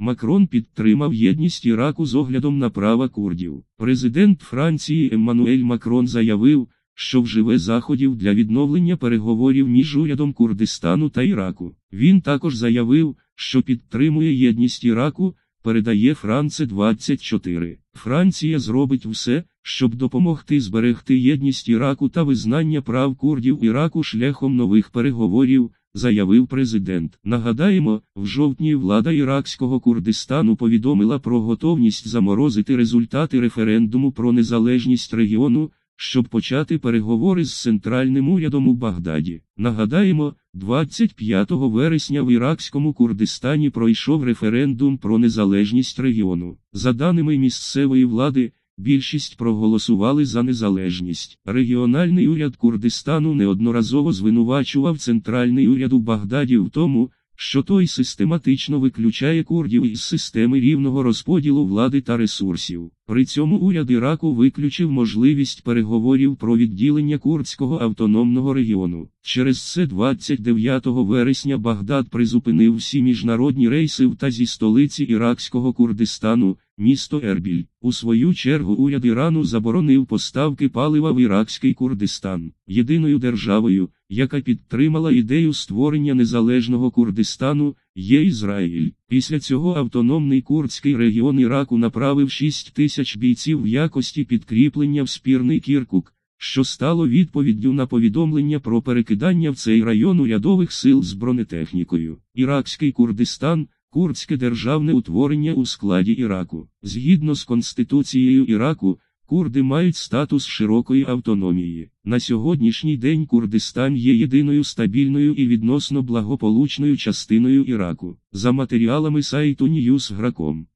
Макрон підтримав єдність Іраку з оглядом на права курдів. Президент Франції Еммануель Макрон заявив, що вживе заходів для відновлення переговорів між урядом Курдистану та Іраку. Він також заявив, що підтримує єдність Іраку, передає Франце 24. Франція зробить все, щоб допомогти зберегти єдність Іраку та визнання прав курдів Іраку шляхом нових переговорів, заявив президент. Нагадаємо, в жовтні влада Іракського Курдистану повідомила про готовність заморозити результати референдуму про незалежність регіону, щоб почати переговори з центральним урядом у Багдаді. Нагадаємо, 25 вересня в Іракському Курдистані пройшов референдум про незалежність регіону. За даними місцевої влади, більшість проголосували за незалежність. Регіональний уряд Курдистану неодноразово звинувачував центральний уряд у Багдаді в тому, що той систематично виключає курдів із системи рівного розподілу влади та ресурсів. При цьому уряд Іраку виключив можливість переговорів про відділення Курдського автономного регіону. Через це 29 вересня Багдад призупинив всі міжнародні рейси в та зі столиці Іракського Курдистану, місто Ербіль. У свою чергу уряд Ірану заборонив поставки палива в Іракський Курдистан. Єдиною державою, яка підтримала ідею створення незалежного Курдистану, є Ізраїль. Після цього автономний курдський регіон Іраку направив 6 тисяч бійців в якості підкріплення в спірний Кіркук, що стало відповіддю на повідомлення про перекидання в цей район урядових сил з бронетехнікою. Іракський Курдистан Курдське державне утворення у складі Іраку. Згідно з Конституцією Іраку, курди мають статус широкої автономії. На сьогоднішній день Курдистан є єдиною стабільною і відносно благополучною частиною Іраку. За матеріалами сайту Newsgro.com.